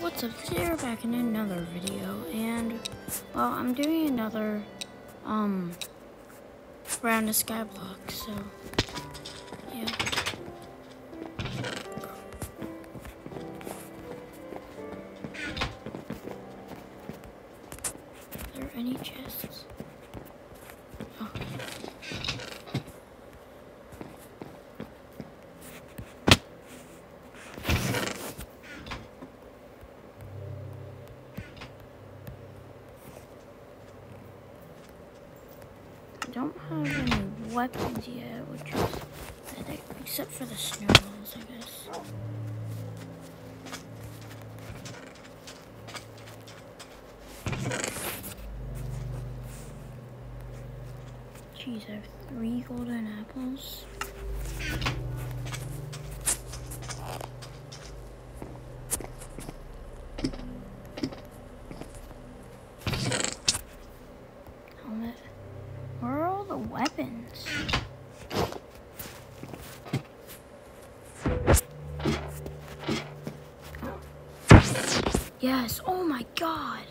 what's up? Today we're back in another video, and, well, I'm doing another, um, round of Skyblock, so, yeah. Are there any chests? Oh. I don't have any weapons yet, which is, I think, except for the snowballs, I guess. Jeez, I have three golden apples. Helmet. Where are all the weapons? Yes, oh my god.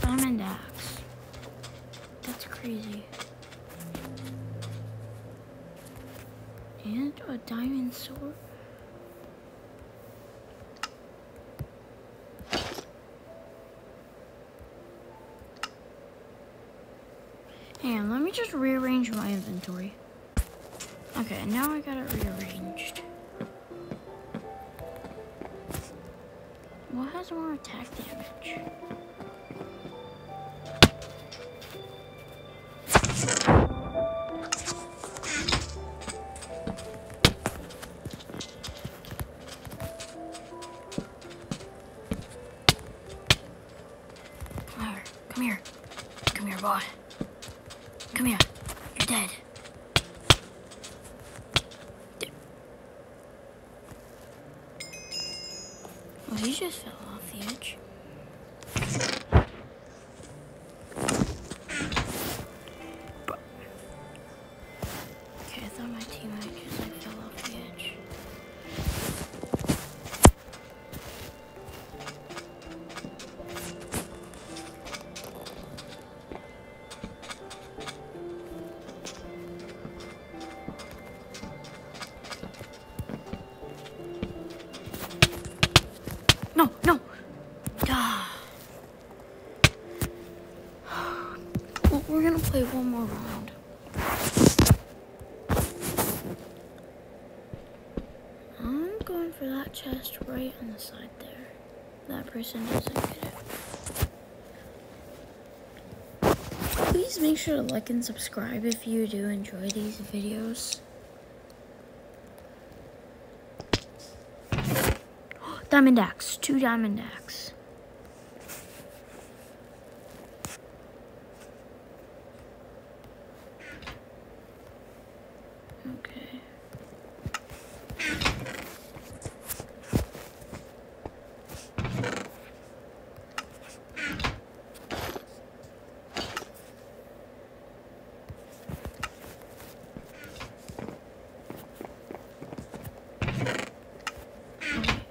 Diamond axe. That's crazy. And a diamond sword. On, let me just rearrange my inventory. Okay, now I got it rearranged. What has more attack damage? Come here, come here, boy. Come here, you're dead. He just fell off the edge. No, no. Well, we're gonna play one more round. I'm going for that chest right on the side there. That person doesn't get it. Please make sure to like and subscribe if you do enjoy these videos. Diamond axe, two diamond axe. Okay. Okay.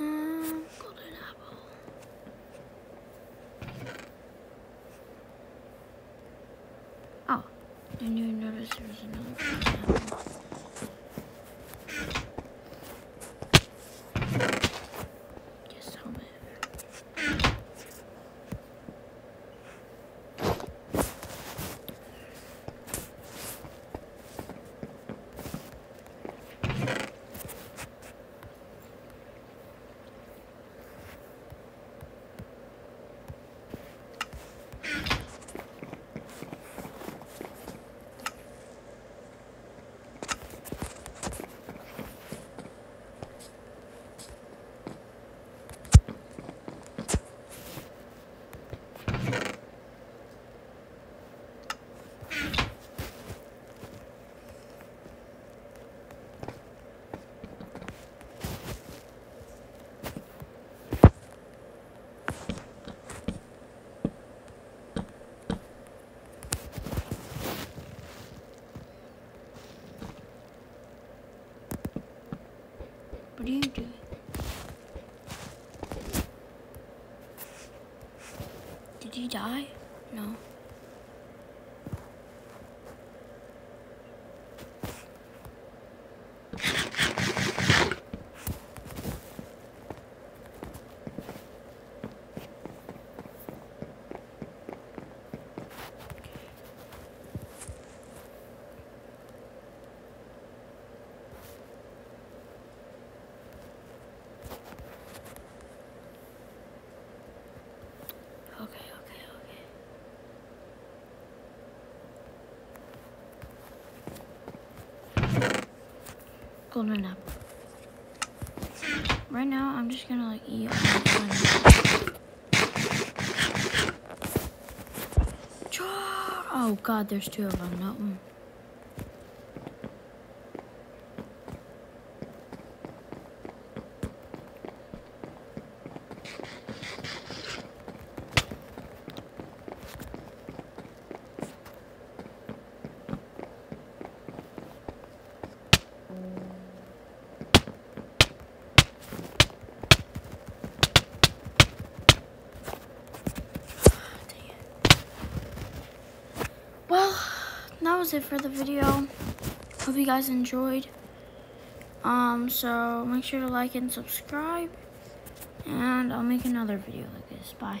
Um, golden apple. Oh, didn't even notice there was Did he die? No. Right now, I'm just gonna like eat Oh god, there's two of them, not one. Mm. Well, that was it for the video. Hope you guys enjoyed. Um, so make sure to like and subscribe. And I'll make another video like this. Bye.